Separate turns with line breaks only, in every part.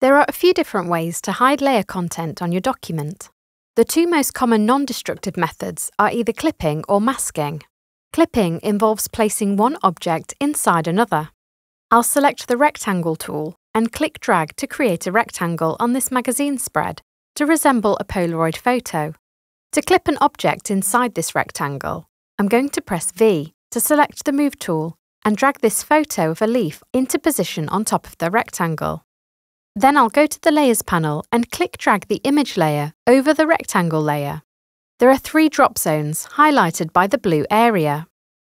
There are a few different ways to hide layer content on your document. The two most common non-destructive methods are either clipping or masking. Clipping involves placing one object inside another. I'll select the Rectangle tool and click drag to create a rectangle on this magazine spread to resemble a Polaroid photo. To clip an object inside this rectangle, I'm going to press V to select the Move tool and drag this photo of a leaf into position on top of the rectangle. Then I'll go to the Layers panel and click drag the image layer over the rectangle layer. There are three drop zones highlighted by the blue area.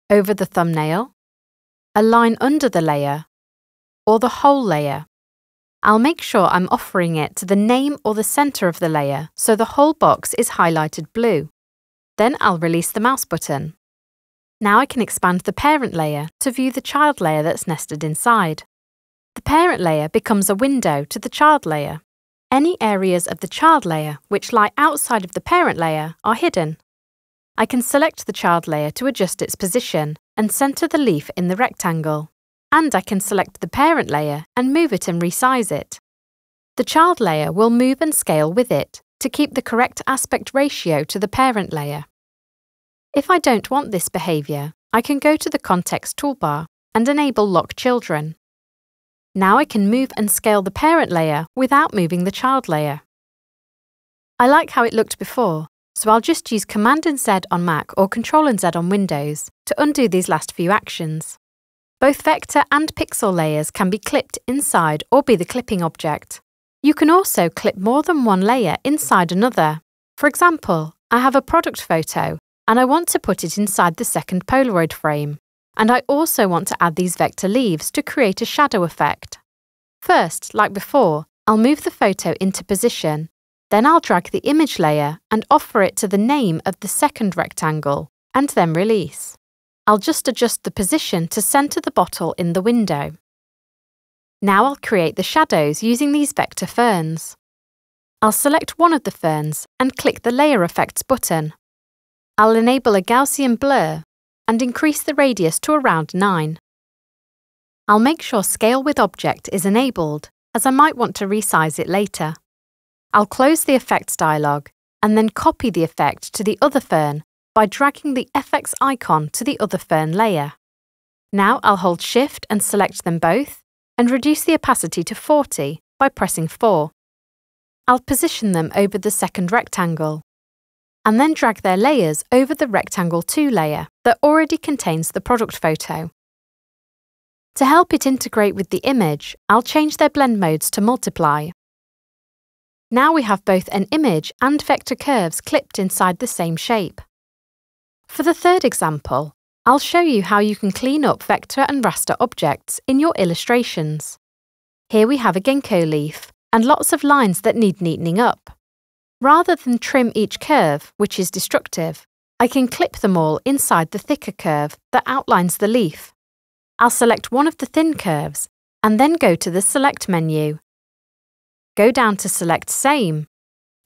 Over the thumbnail, a line under the layer, or the whole layer. I'll make sure I'm offering it to the name or the centre of the layer so the whole box is highlighted blue. Then I'll release the mouse button. Now I can expand the parent layer to view the child layer that's nested inside. The parent layer becomes a window to the child layer. Any areas of the child layer which lie outside of the parent layer are hidden. I can select the child layer to adjust its position and centre the leaf in the rectangle. And I can select the parent layer and move it and resize it. The child layer will move and scale with it to keep the correct aspect ratio to the parent layer. If I don't want this behaviour, I can go to the Context toolbar and enable Lock Children. Now I can move and scale the parent layer without moving the child layer. I like how it looked before, so I'll just use Command and Z on Mac or Control and Z on Windows to undo these last few actions. Both vector and pixel layers can be clipped inside or be the clipping object. You can also clip more than one layer inside another. For example, I have a product photo and I want to put it inside the second Polaroid frame and I also want to add these vector leaves to create a shadow effect. First, like before, I'll move the photo into position, then I'll drag the image layer and offer it to the name of the second rectangle, and then release. I'll just adjust the position to centre the bottle in the window. Now I'll create the shadows using these vector ferns. I'll select one of the ferns and click the Layer Effects button. I'll enable a Gaussian blur and increase the radius to around 9. I'll make sure Scale with Object is enabled, as I might want to resize it later. I'll close the Effects dialog and then copy the effect to the other fern by dragging the FX icon to the other fern layer. Now I'll hold Shift and select them both and reduce the opacity to 40 by pressing 4. I'll position them over the second rectangle and then drag their layers over the Rectangle 2 layer that already contains the product photo. To help it integrate with the image, I'll change their blend modes to multiply. Now we have both an image and vector curves clipped inside the same shape. For the third example, I'll show you how you can clean up vector and raster objects in your illustrations. Here we have a ginkgo leaf and lots of lines that need neatening up. Rather than trim each curve, which is destructive, I can clip them all inside the thicker curve that outlines the leaf. I'll select one of the thin curves and then go to the Select menu. Go down to Select Same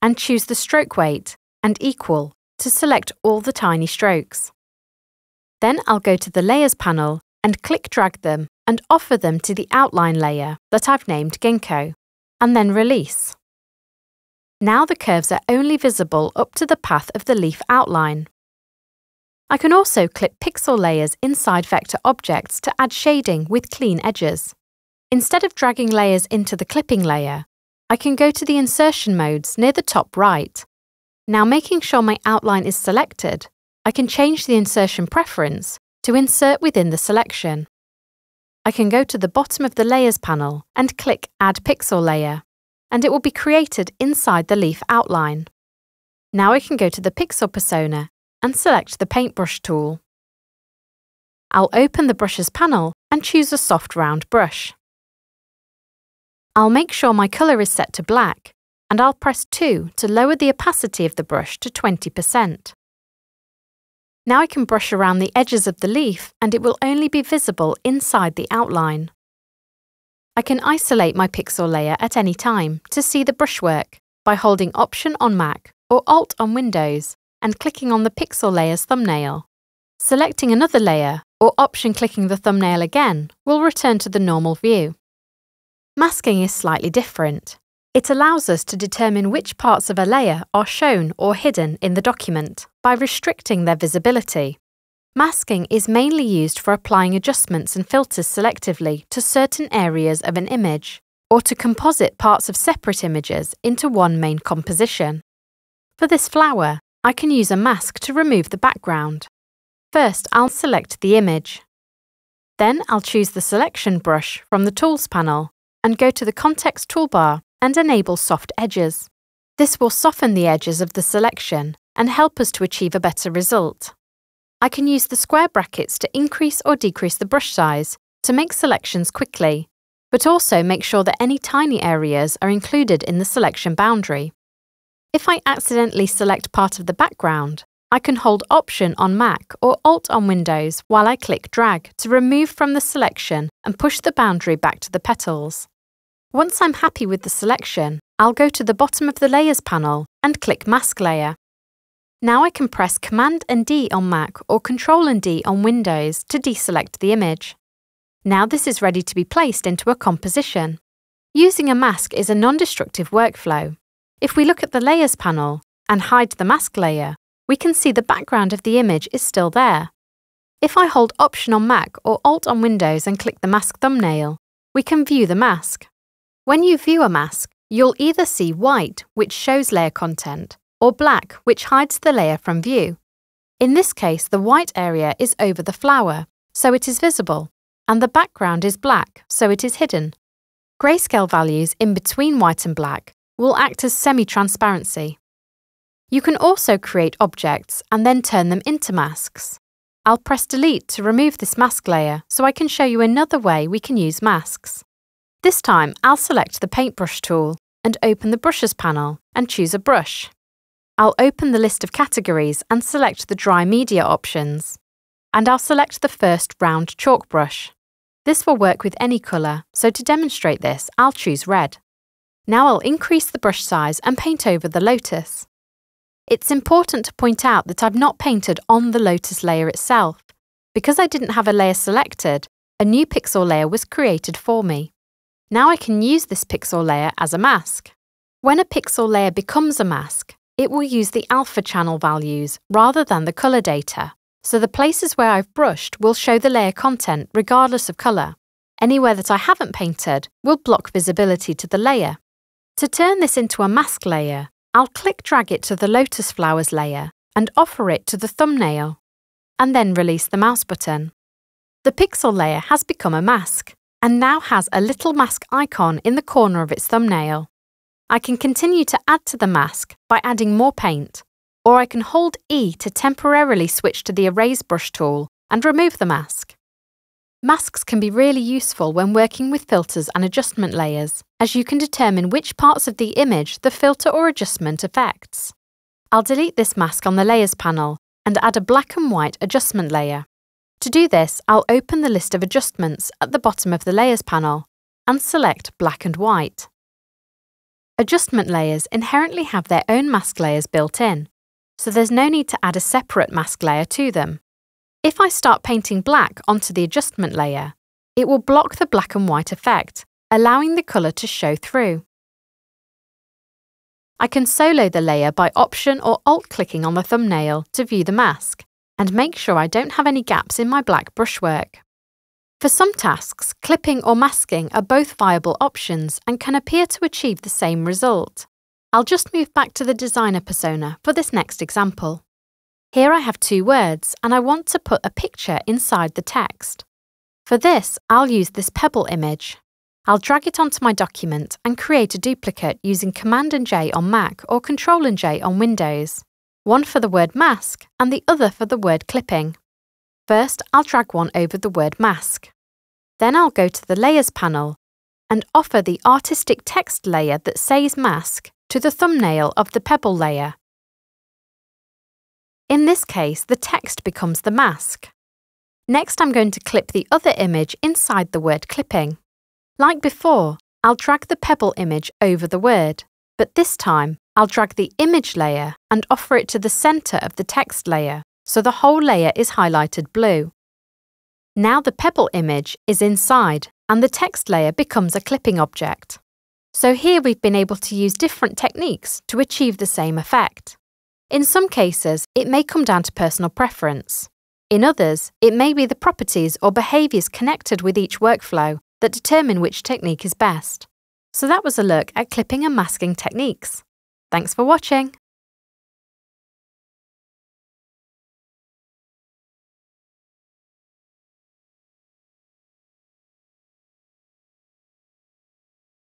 and choose the stroke weight and Equal to select all the tiny strokes. Then I'll go to the Layers panel and click drag them and offer them to the outline layer that I've named Ginkgo, and then release. Now the curves are only visible up to the path of the leaf outline. I can also clip pixel layers inside vector objects to add shading with clean edges. Instead of dragging layers into the clipping layer, I can go to the insertion modes near the top right. Now making sure my outline is selected, I can change the insertion preference to insert within the selection. I can go to the bottom of the Layers panel and click Add Pixel Layer and it will be created inside the leaf outline. Now I can go to the pixel persona and select the paintbrush tool. I'll open the brushes panel and choose a soft round brush. I'll make sure my colour is set to black and I'll press 2 to lower the opacity of the brush to 20%. Now I can brush around the edges of the leaf and it will only be visible inside the outline. I can isolate my pixel layer at any time to see the brushwork by holding Option on Mac or Alt on Windows and clicking on the pixel layer's thumbnail. Selecting another layer or Option clicking the thumbnail again will return to the normal view. Masking is slightly different. It allows us to determine which parts of a layer are shown or hidden in the document by restricting their visibility. Masking is mainly used for applying adjustments and filters selectively to certain areas of an image, or to composite parts of separate images into one main composition. For this flower, I can use a mask to remove the background. First, I'll select the image. Then I'll choose the Selection brush from the Tools panel and go to the Context toolbar and enable Soft Edges. This will soften the edges of the selection and help us to achieve a better result. I can use the square brackets to increase or decrease the brush size to make selections quickly, but also make sure that any tiny areas are included in the selection boundary. If I accidentally select part of the background, I can hold Option on Mac or Alt on Windows while I click Drag to remove from the selection and push the boundary back to the petals. Once I'm happy with the selection, I'll go to the bottom of the Layers panel and click Mask Layer. Now I can press Command and D on Mac or Control and D on Windows to deselect the image. Now this is ready to be placed into a composition. Using a mask is a non-destructive workflow. If we look at the Layers panel and hide the mask layer, we can see the background of the image is still there. If I hold Option on Mac or Alt on Windows and click the mask thumbnail, we can view the mask. When you view a mask, you'll either see white, which shows layer content, or black, which hides the layer from view. In this case, the white area is over the flower, so it is visible, and the background is black, so it is hidden. Grayscale values in between white and black will act as semi-transparency. You can also create objects and then turn them into masks. I'll press delete to remove this mask layer so I can show you another way we can use masks. This time I'll select the paintbrush tool and open the brushes panel and choose a brush. I'll open the list of categories and select the dry media options. And I'll select the first round chalk brush. This will work with any colour, so to demonstrate this, I'll choose red. Now I'll increase the brush size and paint over the lotus. It's important to point out that I've not painted on the lotus layer itself. Because I didn't have a layer selected, a new pixel layer was created for me. Now I can use this pixel layer as a mask. When a pixel layer becomes a mask, it will use the alpha channel values rather than the colour data, so the places where I've brushed will show the layer content regardless of colour. Anywhere that I haven't painted will block visibility to the layer. To turn this into a mask layer, I'll click drag it to the lotus flowers layer and offer it to the thumbnail, and then release the mouse button. The pixel layer has become a mask and now has a little mask icon in the corner of its thumbnail. I can continue to add to the mask by adding more paint, or I can hold E to temporarily switch to the Erase brush tool and remove the mask. Masks can be really useful when working with filters and adjustment layers, as you can determine which parts of the image the filter or adjustment affects. I'll delete this mask on the Layers panel and add a black and white adjustment layer. To do this, I'll open the list of adjustments at the bottom of the Layers panel and select Black and White. Adjustment layers inherently have their own mask layers built in, so there's no need to add a separate mask layer to them. If I start painting black onto the adjustment layer, it will block the black and white effect, allowing the colour to show through. I can solo the layer by Option or Alt-clicking on the thumbnail to view the mask, and make sure I don't have any gaps in my black brushwork. For some tasks, clipping or masking are both viable options and can appear to achieve the same result. I'll just move back to the designer persona for this next example. Here I have two words and I want to put a picture inside the text. For this, I'll use this pebble image. I'll drag it onto my document and create a duplicate using Command and J on Mac or Control and J on Windows. One for the word mask and the other for the word clipping. First, I'll drag one over the word mask. Then I'll go to the Layers panel and offer the artistic text layer that says mask to the thumbnail of the pebble layer. In this case, the text becomes the mask. Next, I'm going to clip the other image inside the word clipping. Like before, I'll drag the pebble image over the word, but this time I'll drag the image layer and offer it to the centre of the text layer so the whole layer is highlighted blue. Now the pebble image is inside and the text layer becomes a clipping object. So here we've been able to use different techniques to achieve the same effect. In some cases, it may come down to personal preference. In others, it may be the properties or behaviours connected with each workflow that determine which technique is best. So that was a look at clipping and masking techniques. Thanks for watching.